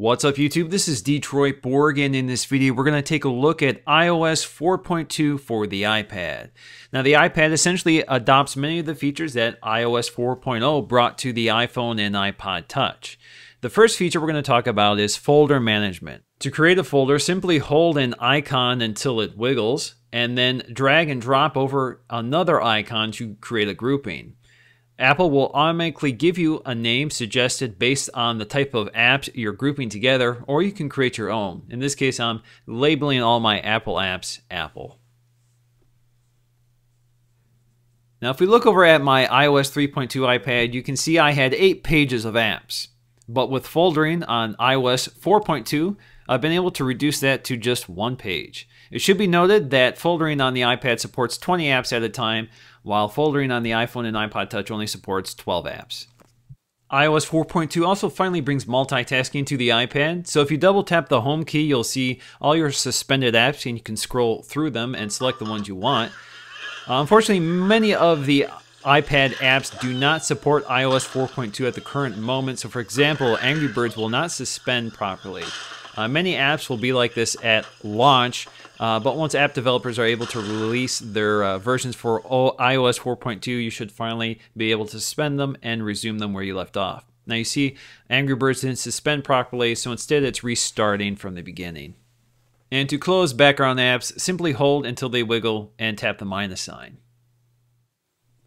What's up YouTube? This is Detroit Borg and in this video we're going to take a look at iOS 4.2 for the iPad. Now the iPad essentially adopts many of the features that iOS 4.0 brought to the iPhone and iPod Touch. The first feature we're going to talk about is folder management. To create a folder, simply hold an icon until it wiggles and then drag and drop over another icon to create a grouping. Apple will automatically give you a name suggested based on the type of apps you're grouping together, or you can create your own. In this case, I'm labeling all my Apple apps Apple. Now, if we look over at my iOS 3.2 iPad, you can see I had eight pages of apps. But with foldering on iOS 4.2, I've been able to reduce that to just one page. It should be noted that foldering on the iPad supports 20 apps at a time, while foldering on the iPhone and iPod Touch only supports 12 apps. iOS 4.2 also finally brings multitasking to the iPad, so if you double tap the home key, you'll see all your suspended apps and you can scroll through them and select the ones you want. Uh, unfortunately, many of the iPad apps do not support iOS 4.2 at the current moment, so for example, Angry Birds will not suspend properly. Uh, many apps will be like this at launch, uh, but once app developers are able to release their uh, versions for iOS 4.2, you should finally be able to suspend them and resume them where you left off. Now you see Angry Birds didn't suspend properly, so instead it's restarting from the beginning. And to close background apps, simply hold until they wiggle and tap the minus sign.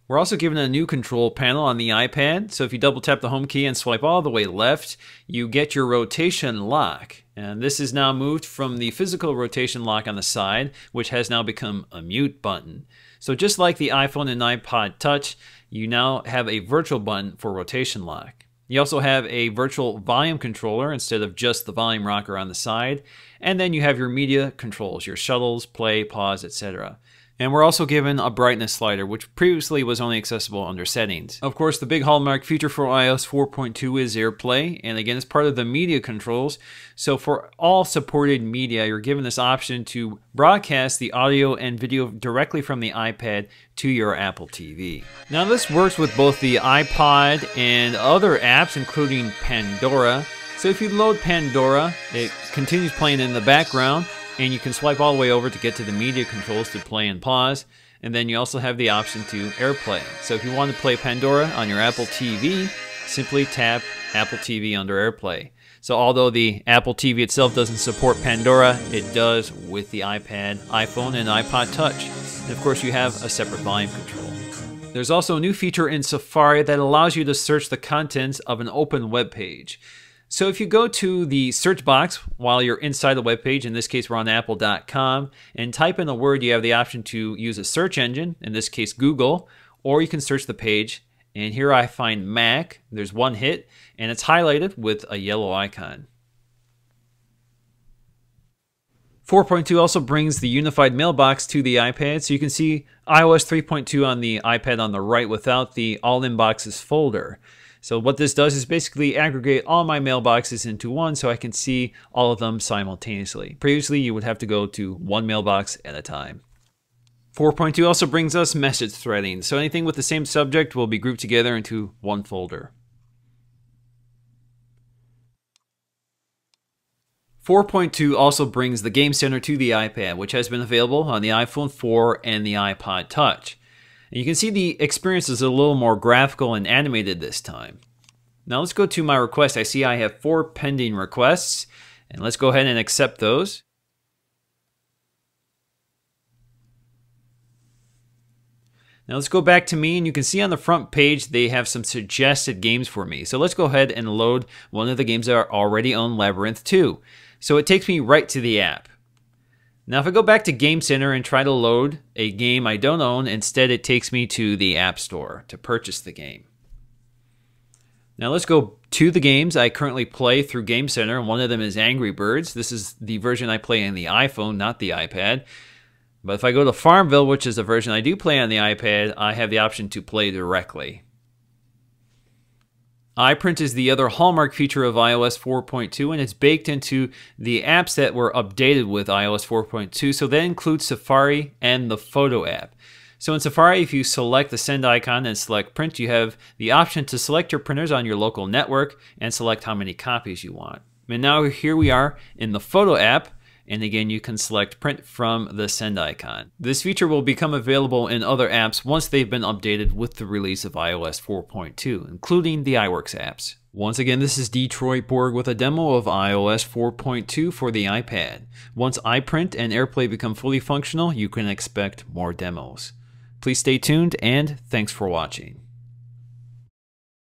We're also given a new control panel on the iPad, so if you double tap the home key and swipe all the way left, you get your rotation lock. And this is now moved from the physical rotation lock on the side, which has now become a mute button. So just like the iPhone and iPod Touch, you now have a virtual button for rotation lock. You also have a virtual volume controller instead of just the volume rocker on the side. And then you have your media controls, your shuttles, play, pause, etc. And we're also given a brightness slider, which previously was only accessible under settings. Of course, the big hallmark feature for iOS 4.2 is AirPlay, and again, it's part of the media controls. So for all supported media, you're given this option to broadcast the audio and video directly from the iPad to your Apple TV. Now this works with both the iPod and other apps, including Pandora. So if you load Pandora, it continues playing in the background, and you can swipe all the way over to get to the media controls to play and pause. And then you also have the option to AirPlay. So if you want to play Pandora on your Apple TV, simply tap Apple TV under AirPlay. So although the Apple TV itself doesn't support Pandora, it does with the iPad, iPhone, and iPod Touch. And of course, you have a separate volume control. There's also a new feature in Safari that allows you to search the contents of an open web page. So if you go to the search box while you're inside the web page, in this case we're on apple.com, and type in a word, you have the option to use a search engine, in this case Google, or you can search the page. And here I find Mac, there's one hit, and it's highlighted with a yellow icon. 4.2 also brings the unified mailbox to the iPad, so you can see iOS 3.2 on the iPad on the right without the All Inboxes folder. So what this does is basically aggregate all my mailboxes into one so I can see all of them simultaneously. Previously, you would have to go to one mailbox at a time. 4.2 also brings us message threading, so anything with the same subject will be grouped together into one folder. 4.2 also brings the Game Center to the iPad, which has been available on the iPhone 4 and the iPod Touch. And you can see the experience is a little more graphical and animated this time. Now let's go to my request. I see I have four pending requests, and let's go ahead and accept those. Now let's go back to me and you can see on the front page they have some suggested games for me. So let's go ahead and load one of the games that are already on Labyrinth 2. So it takes me right to the app. Now if I go back to Game Center and try to load a game I don't own, instead it takes me to the App Store to purchase the game. Now let's go to the games I currently play through Game Center. One of them is Angry Birds. This is the version I play on the iPhone, not the iPad. But if I go to Farmville, which is the version I do play on the iPad, I have the option to play directly AirPrint is the other hallmark feature of iOS 4.2 and it's baked into the apps that were updated with iOS 4.2. So that includes Safari and the Photo app. So in Safari, if you select the send icon and select print, you have the option to select your printers on your local network and select how many copies you want. And now here we are in the photo app. And again, you can select print from the send icon. This feature will become available in other apps once they've been updated with the release of iOS 4.2, including the iWorks apps. Once again, this is Detroit Borg with a demo of iOS 4.2 for the iPad. Once AirPrint and AirPlay become fully functional, you can expect more demos. Please stay tuned and thanks for watching.